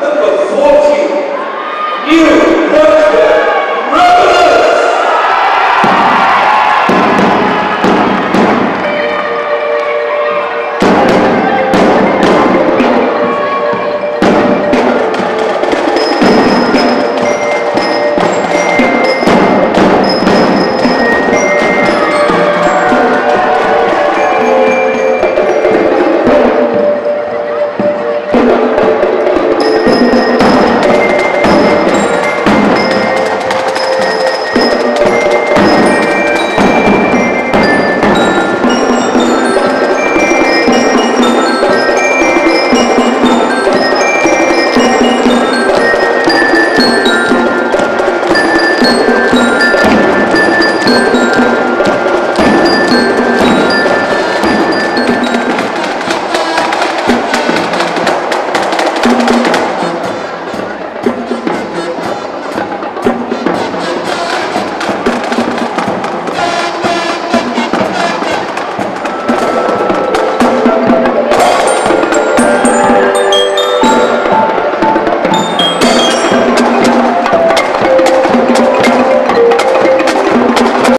number 14, you.